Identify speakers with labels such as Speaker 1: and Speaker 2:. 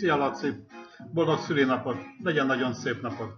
Speaker 1: Szia Laci! Boldog szülinapot! Legyen nagyon szép napod!